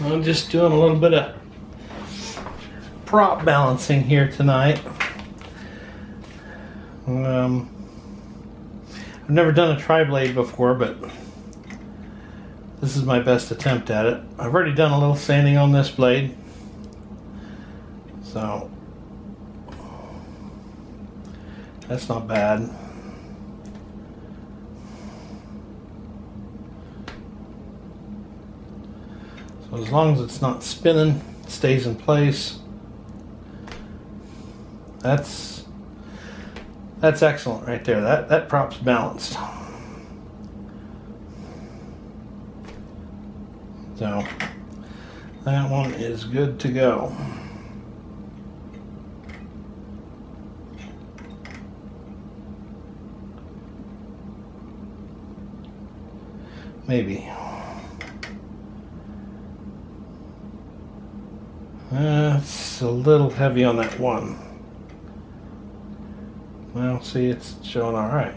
I'm just doing a little bit of prop balancing here tonight. Um, I've never done a tri-blade before, but this is my best attempt at it. I've already done a little sanding on this blade. So, that's not bad. So as long as it's not spinning, it stays in place. That's that's excellent right there. That that prop's balanced. So that one is good to go. Maybe. Uh, it's a little heavy on that one. Well, see, it's showing all right.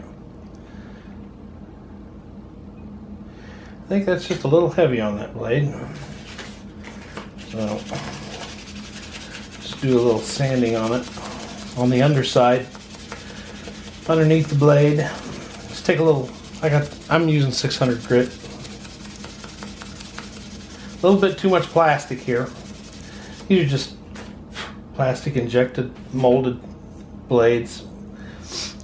I think that's just a little heavy on that blade. So, just do a little sanding on it, on the underside, underneath the blade. Just take a little, I got, I'm using 600 grit. A little bit too much plastic here. These are just plastic injected molded blades.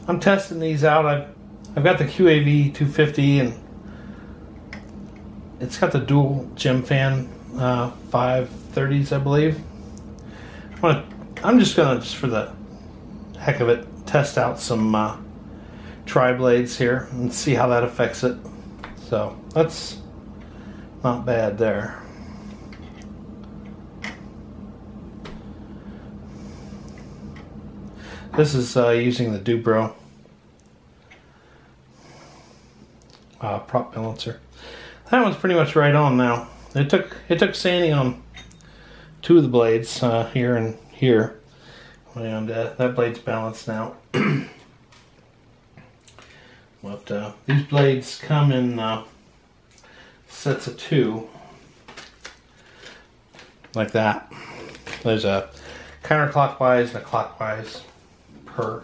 I'm testing these out. I've, I've got the QAV 250 and it's got the dual Gemfan uh, 530s, I believe. I'm, gonna, I'm just gonna, just for the heck of it, test out some uh, tri blades here and see how that affects it. So that's not bad there. This is uh, using the Dubro uh, prop balancer. That one's pretty much right on now. It took it took sanding on two of the blades uh, here and here, and uh, that blade's balanced now. but uh, these blades come in uh, sets of two, like that. There's a counterclockwise and a clockwise per.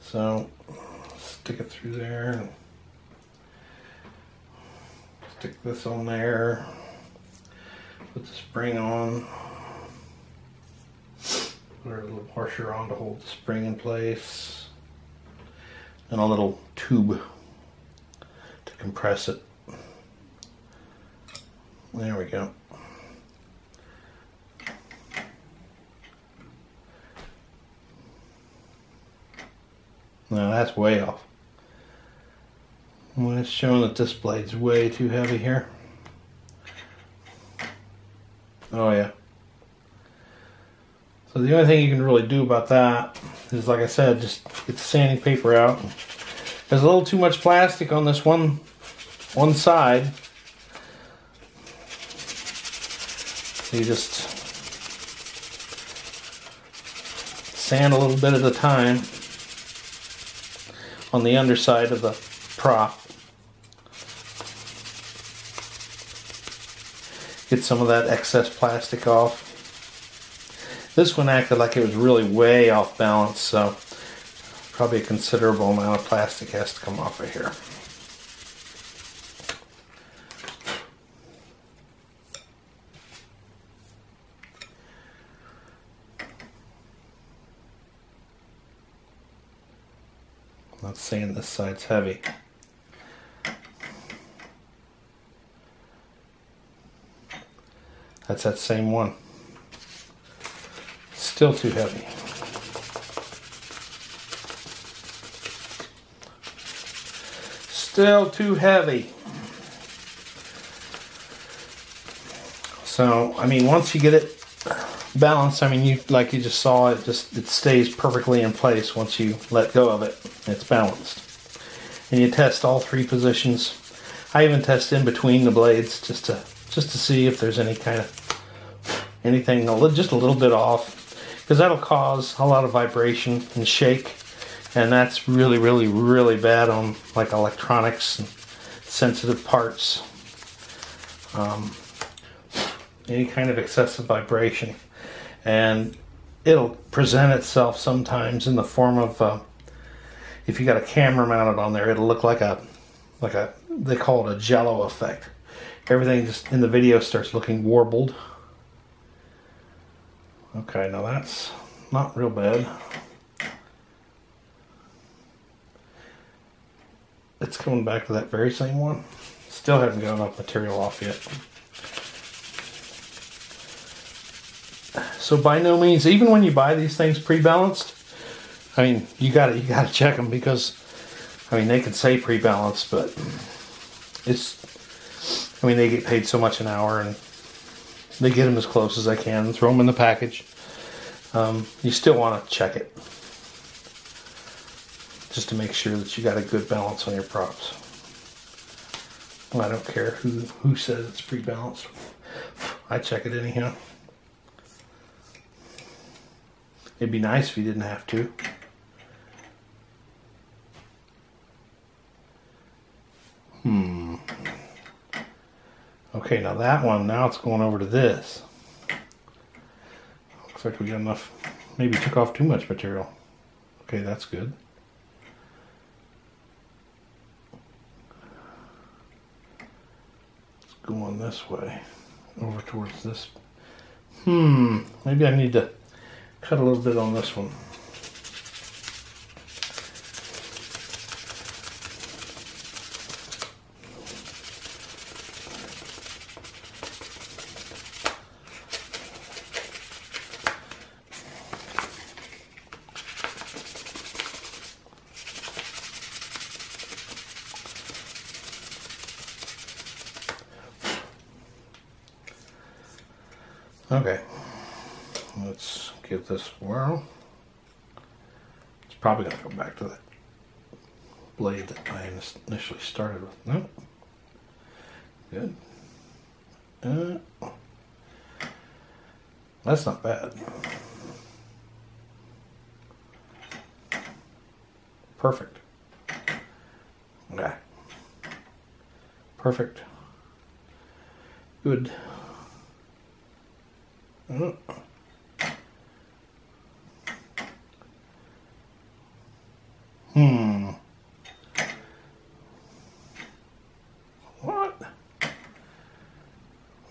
So stick it through there stick this on there. Put the spring on. Put a little washer on to hold the spring in place. And a little tube to compress it. There we go. No, that's way off. Well, it's showing that this blade's way too heavy here. Oh yeah. So the only thing you can really do about that is, like I said, just get the sanding paper out. There's a little too much plastic on this one, one side. So you just sand a little bit at a time on the underside of the prop. Get some of that excess plastic off. This one acted like it was really way off balance, so probably a considerable amount of plastic has to come off of here. Not saying this side's heavy. That's that same one. Still too heavy. Still too heavy. So, I mean, once you get it balanced, I mean, you like you just saw it, just it stays perfectly in place once you let go of it. It's balanced. And you test all three positions. I even test in between the blades just to just to see if there's any kind of anything just a little bit off because that'll cause a lot of vibration and shake and that's really really really bad on like electronics and sensitive parts um, any kind of excessive vibration. And it'll present itself sometimes in the form of uh, if you got a camera mounted on there, it'll look like a like a they call it a jello effect. Everything just in the video starts looking warbled. Okay, now that's not real bad. It's coming back to that very same one. Still haven't got enough material off yet. So by no means, even when you buy these things pre-balanced, I mean, you got to you got to check them because, I mean, they can say pre-balanced, but it's, I mean, they get paid so much an hour and they get them as close as they can, throw them in the package. Um, you still want to check it just to make sure that you got a good balance on your props. Well, I don't care who, who says it's pre-balanced. I check it anyhow. It'd be nice if you didn't have to. Okay, now that one, now it's going over to this. Looks like we got enough, maybe took off too much material. Okay, that's good. It's going this way, over towards this. Hmm, maybe I need to cut a little bit on this one. Okay, let's give this a whirl. It's probably going to go back to that blade that I initially started with. No, good. Uh, that's not bad. Perfect. Okay. Perfect. Good. Hmm. What?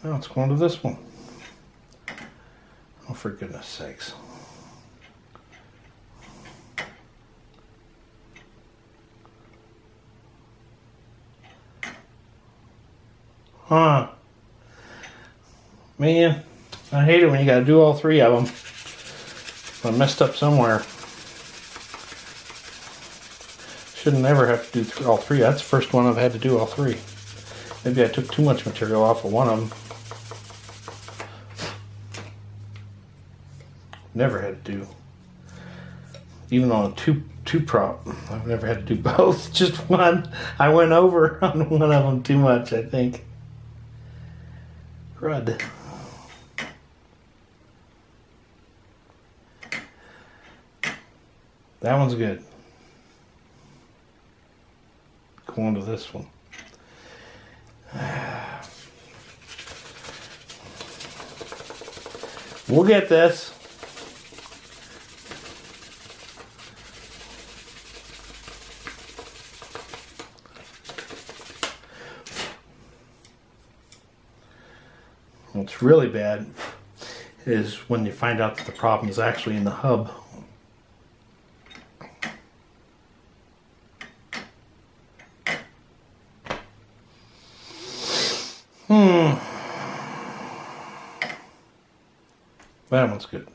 Now it's going to this one. Oh, for goodness sakes. Huh. Man, I hate it when you gotta do all three of them. I messed up somewhere. Shouldn't ever have to do th all three. That's the first one I've had to do all three. Maybe I took too much material off of one of them. Never had to do. Even on a two two prop, I've never had to do both. Just one. I went over on one of them too much, I think. Crud. That one's good. Go on to this one. We'll get this. What's really bad is when you find out that the problem is actually in the hub. Hmm. That one's good.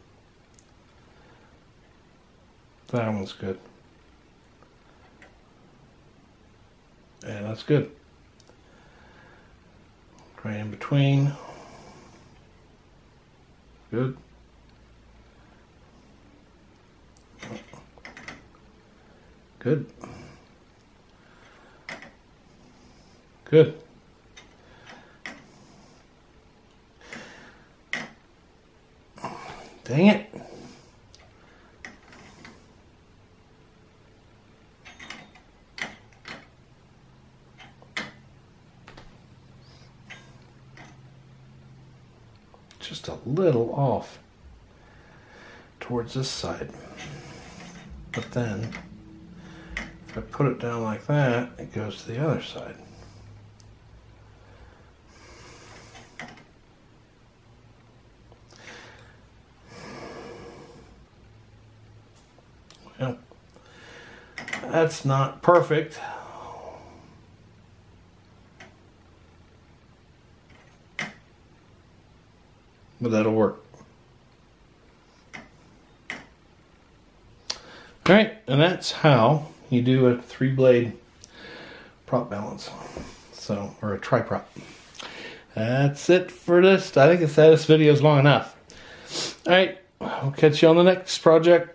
That one's good. Yeah, that's good. Right in between. Good. Good. Good. Dang it. just a little off towards this side. But then, if I put it down like that, it goes to the other side. Well, that's not perfect. But that'll work. All right, and that's how you do a three blade prop balance. So, or a tri prop. That's it for this. I think it's this video is long enough. All right, I'll catch you on the next project.